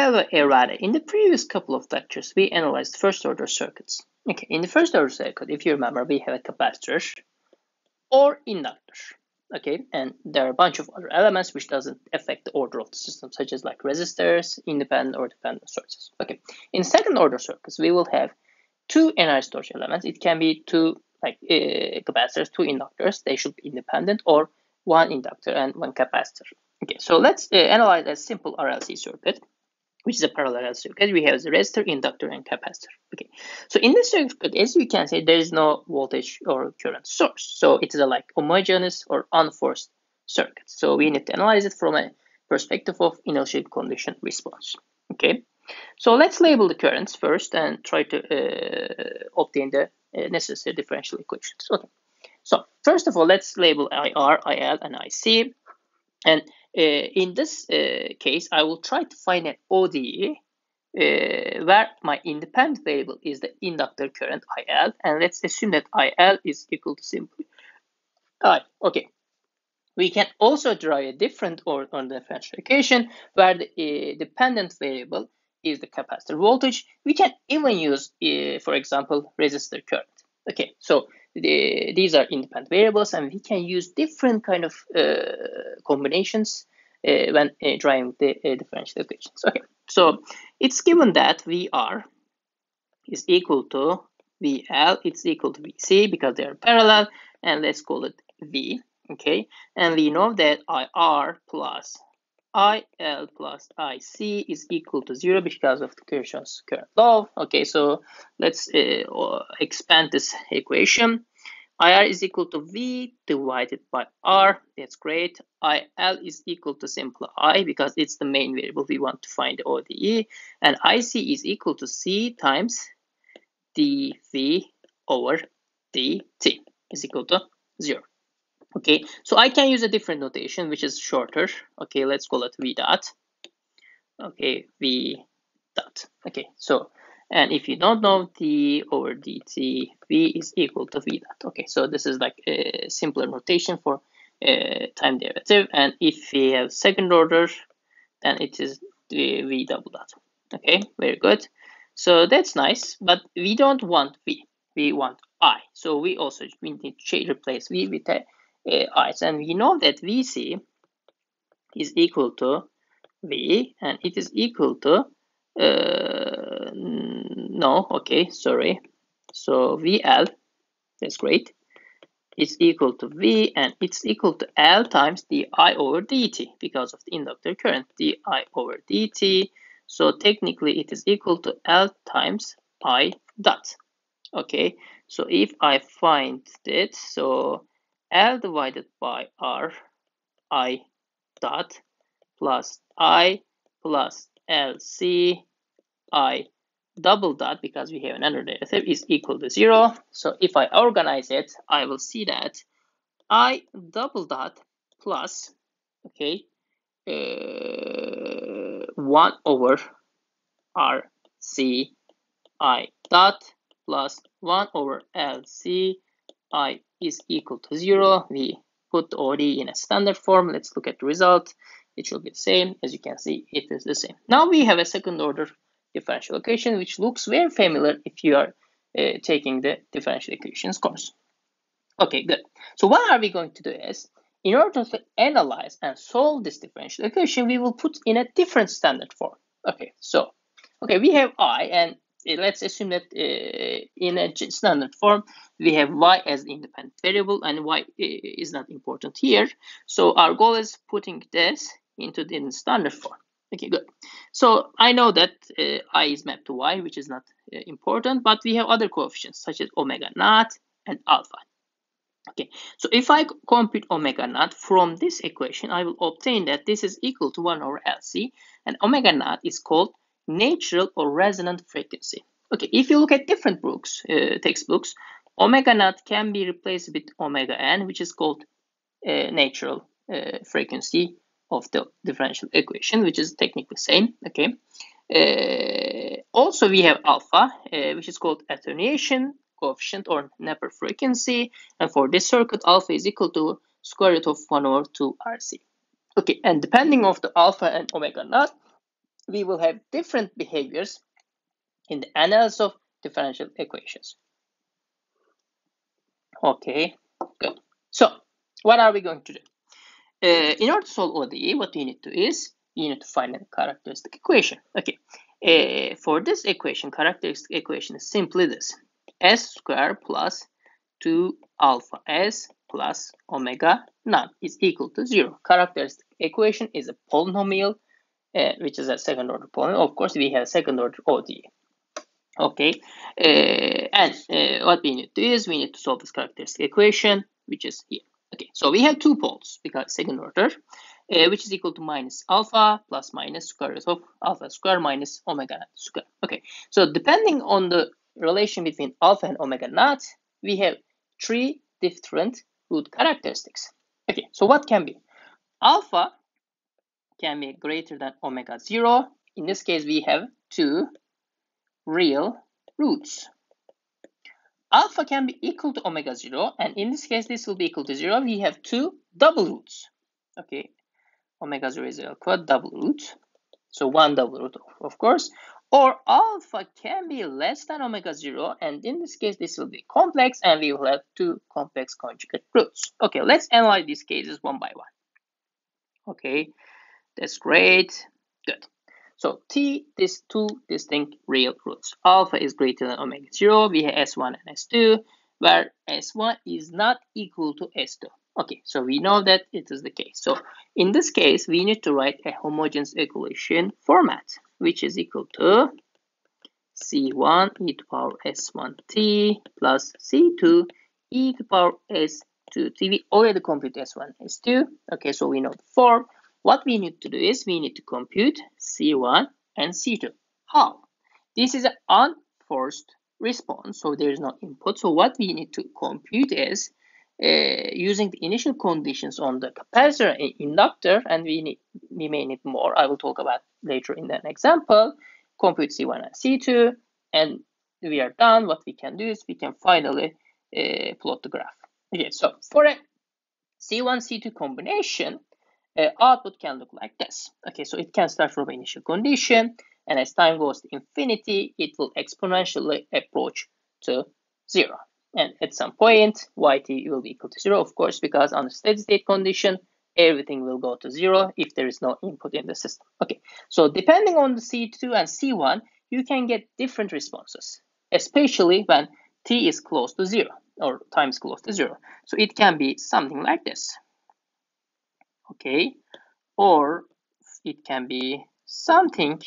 Errata. In the previous couple of lectures, we analyzed first order circuits. Okay, in the first order circuit, if you remember, we have a capacitor or inductor. Okay, and there are a bunch of other elements which doesn't affect the order of the system, such as like resistors, independent or dependent sources. Okay, in second order circuits, we will have two energy storage elements. It can be two like uh, capacitors, two inductors. They should be independent, or one inductor and one capacitor. Okay, so let's uh, analyze a simple RLC circuit which is a parallel circuit. We have the resistor, inductor, and capacitor. Okay, so in this circuit, as you can see, there is no voltage or current source. So it is a like homogeneous or unforced circuit. So we need to analyze it from a perspective of initial condition response. Okay, so let's label the currents first and try to uh, obtain the uh, necessary differential equations. Okay, so first of all, let's label IR, IL, and IC. And in this uh, case, I will try to find an ODE uh, where my independent variable is the inductor current IL, and let's assume that IL is equal to simply I. Okay. We can also draw a different order on the differential equation where the uh, dependent variable is the capacitor voltage. We can even use, uh, for example, resistor current. Okay, so the, these are independent variables and we can use different kind of uh, combinations uh, when uh, drawing the differential equations. Okay, so it's given that VR is equal to VL, it's equal to VC because they are parallel, and let's call it V, okay? And we know that IR plus IL plus IC is equal to zero because of Kirchhoff's current law. Okay, so let's uh, expand this equation. IR is equal to V divided by R. That's great. IL is equal to simple I because it's the main variable we want to find the ODE. And IC is equal to C times dV over dt is equal to zero. Okay, so I can use a different notation which is shorter. Okay, let's call it V dot. Okay, V dot. Okay, so and if you don't know d over dt, v is equal to v dot. Okay, so this is like a simpler notation for a time derivative. And if we have second order, then it is v double dot. Okay, very good. So that's nice, but we don't want v. We want i. So we also we need to replace v with a i's and we know that vc is equal to v and it is equal to uh, no okay sorry. So vl that's great is equal to v and it's equal to l times di over dt because of the inductor current di over dt. So technically it is equal to l times i dot okay? So if i find it so L divided by R I dot plus I plus LC I double dot because we have another derivative is equal to zero. So if I organize it, I will see that I double dot plus, okay, uh, 1 over R C I dot plus 1 over L C I is equal to 0. We put OD in a standard form. Let's look at the result. It should be the same. As you can see, it is the same. Now we have a second order differential equation, which looks very familiar if you are uh, taking the differential equations course. Okay, good. So what are we going to do is, in order to analyze and solve this differential equation, we will put in a different standard form. Okay, so, okay, we have i, and let's assume that uh, in a standard form we have y as independent variable and y uh, is not important here. So our goal is putting this into the standard form. Okay good. So i know that uh, i is mapped to y which is not uh, important but we have other coefficients such as omega naught and alpha. Okay so if i compute omega naught from this equation i will obtain that this is equal to 1 over lc and omega naught is called natural or resonant frequency. Okay, if you look at different books, uh, textbooks, omega naught can be replaced with omega n, which is called uh, natural uh, frequency of the differential equation, which is technically same. Okay. Uh, also, we have alpha, uh, which is called attenuation coefficient or Neper frequency, and for this circuit, alpha is equal to square root of 1 over 2 RC. Okay, and depending of the alpha and omega naught, we will have different behaviors in the analysis of differential equations. Okay, good. So, what are we going to do? Uh, in order to solve ODE, what we need to is you need to find a characteristic equation. Okay, uh, for this equation, characteristic equation is simply this: s squared plus 2 alpha s plus omega naught is equal to zero. Characteristic equation is a polynomial, uh, which is a second order polynomial. Of course, we have second order ODE. Okay, uh, and uh, what we need to do is we need to solve this characteristic equation, which is here. Okay, so we have two poles because second order, uh, which is equal to minus alpha plus minus square root of alpha square minus omega naught square. Okay, so depending on the relation between alpha and omega naught, we have three different root characteristics. Okay, so what can be? Alpha can be greater than omega 0. In this case, we have two real roots. Alpha can be equal to omega 0, and in this case, this will be equal to 0. We have two double roots. Okay, omega 0 is equal to double root. So one double root, of course. Or alpha can be less than omega 0, and in this case, this will be complex, and we will have two complex conjugate roots. Okay, let's analyze these cases one by one. Okay, that's great. Good. So T, these two distinct real roots. Alpha is greater than omega 0. We have S1 and S2, where S1 is not equal to S2. Okay, so we know that it is the case. So in this case, we need to write a homogeneous equation format, which is equal to C1 e to power S1t plus C2 e to power S2t. We already compute S1 S2. Okay, so we know the form. What we need to do is we need to compute C1 and C2. How? This is an unforced response, so there is no input. So what we need to compute is uh, using the initial conditions on the capacitor and inductor, and we, need, we may need more. I will talk about later in an example. Compute C1 and C2, and we are done. What we can do is we can finally uh, plot the graph. Okay, so for a C1 C2 combination, uh, output can look like this. Okay, so it can start from initial condition, and as time goes to infinity, it will exponentially approach to zero. And at some point, yt will be equal to zero, of course, because under steady state condition, everything will go to zero if there is no input in the system. Okay, so depending on the C2 and C1, you can get different responses, especially when t is close to zero or time is close to zero. So it can be something like this okay? Or it can be something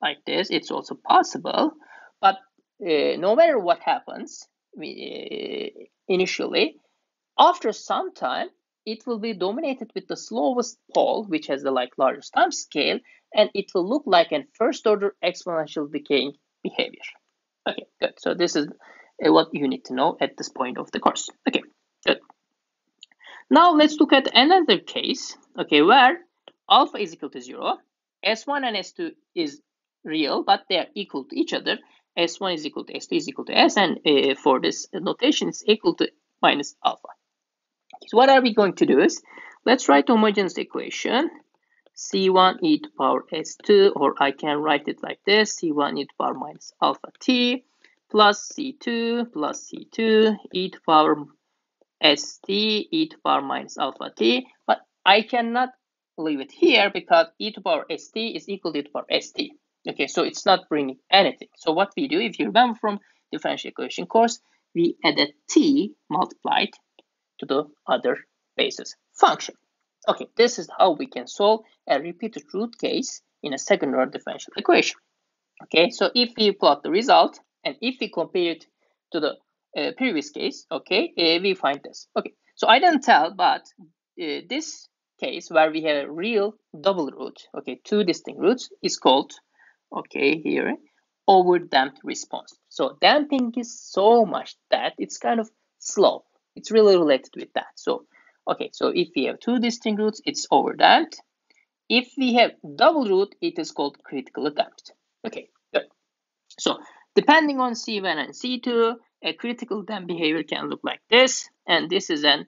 like this. It's also possible. But uh, no matter what happens we, uh, initially after some time it will be dominated with the slowest pole which has the like largest time scale and it will look like a first order exponential decaying behavior. Okay good. So this is uh, what you need to know at this point of the course. Okay now let's look at another case, okay, where alpha is equal to 0, S1 and S2 is real, but they are equal to each other. S1 is equal to S2 is equal to S, and uh, for this notation, it's equal to minus alpha. So what are we going to do is, let's write homogeneous equation, C1 e to power S2, or I can write it like this, C1 e to power minus alpha t, plus C2 plus C2 e to power st e to power minus alpha t, but I cannot leave it here because e to power st is equal to e to power st. Okay, so it's not bringing anything. So what we do, if you remember from differential equation course, we add a t multiplied to the other basis function. Okay, this is how we can solve a repeated root case in a second order differential equation. Okay, so if we plot the result and if we compare it to the uh, previous case, okay, uh, we find this. Okay, so I didn't tell, but uh, this case where we have a real double root, okay, two distinct roots is called, okay, here, over damped response. So damping is so much that it's kind of slow. It's really related with that. So, okay, so if we have two distinct roots, it's over damped. If we have double root, it is called critically damped. Okay, good. So depending on C1 and C2, a critical damp behavior can look like this, and this is an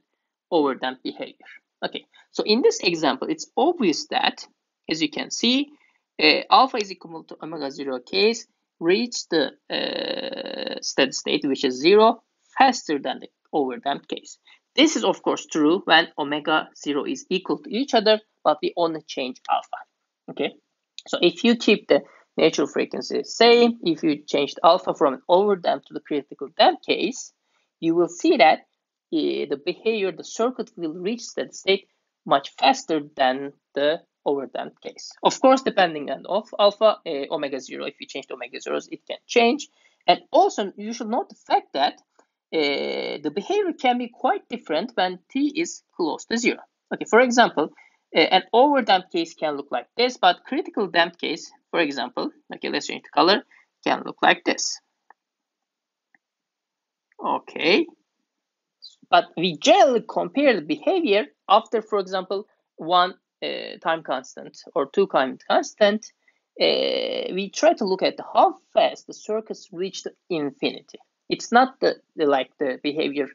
overdamped behavior. Okay, so in this example, it's obvious that, as you can see, uh, alpha is equal to omega 0 case reach the uh, steady state, which is 0, faster than the overdamped case. This is, of course, true when omega 0 is equal to each other, but we only change alpha. Okay, so if you keep the natural frequency is same, if you change alpha from an overdamped to the critical damped case, you will see that uh, the behavior, the circuit will reach steady state much faster than the overdamped case. Of course, depending on of alpha, uh, omega 0, if you change to omega zeros, it can change. And also, you should note the fact that uh, the behavior can be quite different when t is close to 0. Okay, for example, uh, an overdamped case can look like this, but critical damped case, for example, okay, let's change the color, can look like this. Okay, but we generally compare the behavior after, for example, one uh, time constant or two time constant, uh, we try to look at how fast the circuits reached infinity. It's not the, the like the behavior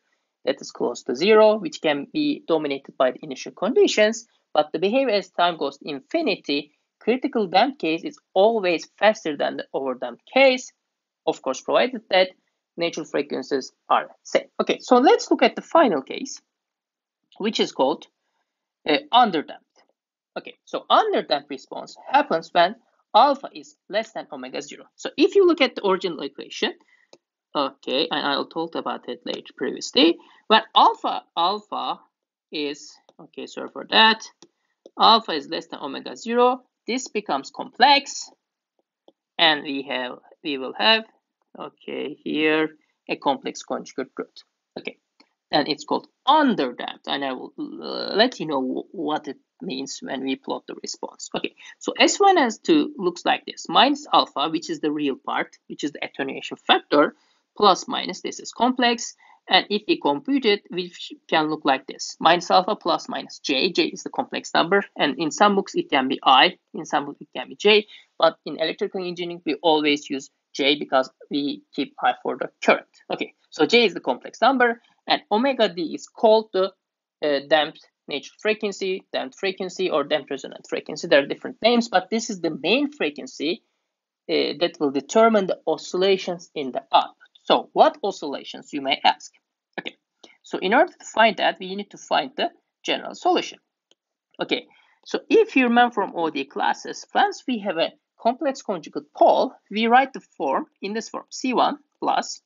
that is close to zero, which can be dominated by the initial conditions, but the behavior as time goes to infinity, critical damped case is always faster than the overdamped case, of course, provided that natural frequencies are same. Okay, so let's look at the final case, which is called uh, underdamped. Okay, so underdamped response happens when alpha is less than omega 0. So if you look at the original equation, okay, and I'll talk about it later previously, when alpha alpha is, okay, sorry for that, alpha is less than omega 0, this becomes complex, and we have, we will have, okay, here, a complex conjugate root. Okay, and it's called underdamped, and I will uh, let you know what it means when we plot the response. Okay, so S1 S2 looks like this. Minus alpha, which is the real part, which is the attenuation factor, plus minus, this is complex. And if we compute it, we can look like this. Minus alpha plus minus j. j is the complex number. And in some books, it can be i. In some books, it can be j. But in electrical engineering, we always use j because we keep i for the current. Okay, so j is the complex number. And omega d is called the uh, damped natural frequency, damped frequency, or damped resonant frequency. There are different names, but this is the main frequency uh, that will determine the oscillations in the output. So what oscillations you may ask? So in order to find that, we need to find the general solution. Okay, so if you remember from OD classes, once we have a complex conjugate pole, we write the form in this form, C1 plus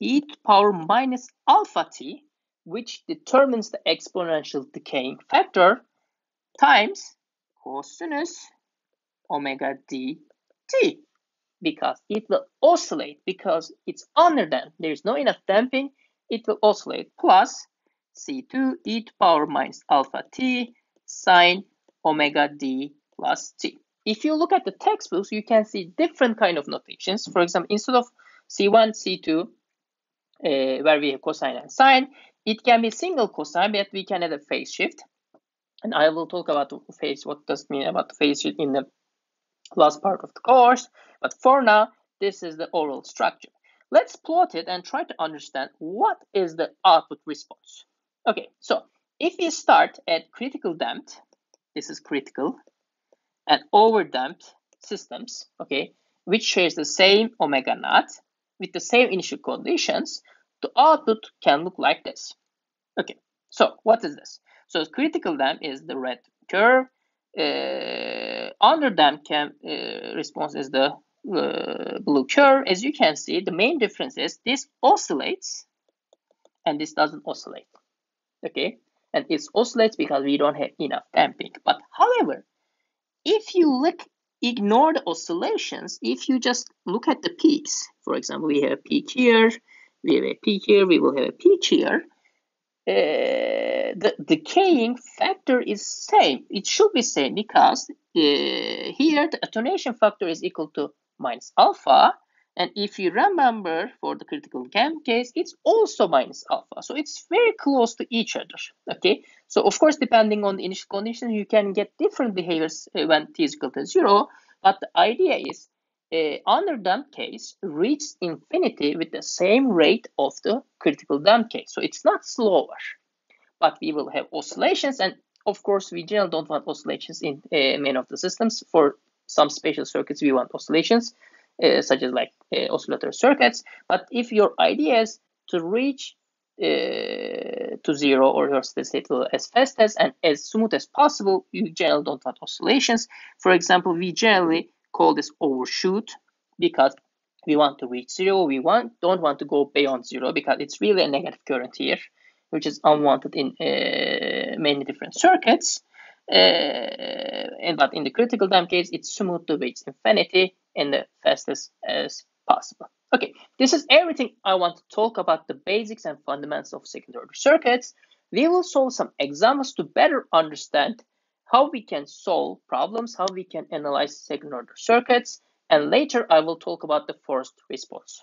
e to the power minus alpha t which determines the exponential decaying factor times cosinus omega d t because it will oscillate because it's under damped. There is no enough damping. It will oscillate plus C2 e to power minus alpha t sine omega d plus t. If you look at the textbooks, you can see different kind of notations. For example, instead of C1, C2, uh, where we have cosine and sine, it can be single cosine, but we can add a phase shift. And I will talk about the phase, what does mean about the phase shift in the last part of the course. But for now, this is the oral structure. Let's plot it and try to understand what is the output response. Okay, so if we start at critical damped, this is critical, and over damped systems, okay, which shares the same omega naught with the same initial conditions, the output can look like this. Okay, so what is this? So critical damp is the red curve. Uh, under damp can, uh, response is the uh, blue curve. As you can see, the main difference is this oscillates and this doesn't oscillate. Okay, and it oscillates because we don't have enough damping. But however, if you look ignore the oscillations, if you just look at the peaks, for example, we have a peak here, we have a peak here, we will have a peak here. Uh, the decaying factor is same. It should be same because uh, here the attenuation factor is equal to minus alpha. And if you remember for the critical damped case, it's also minus alpha. So it's very close to each other. Okay. So of course, depending on the initial conditions, you can get different behaviors uh, when t is equal to zero. But the idea is uh, under damped case reaches infinity with the same rate of the critical damped case. So it's not slower, but we will have oscillations. And of course, we generally don't want oscillations in uh, many of the systems for some special circuits we want oscillations, uh, such as like uh, oscillatory circuits. But if your idea is to reach uh, to zero or your steady state as fast as and as smooth as possible, you generally don't want oscillations. For example, we generally call this overshoot because we want to reach zero. We want don't want to go beyond zero because it's really a negative current here, which is unwanted in uh, many different circuits. Uh, and but in the critical time case, it's smooth to reach infinity in the fastest as possible. Okay, this is everything I want to talk about the basics and fundamentals of second order circuits. We will solve some examples to better understand how we can solve problems, how we can analyze second order circuits, and later I will talk about the forced response.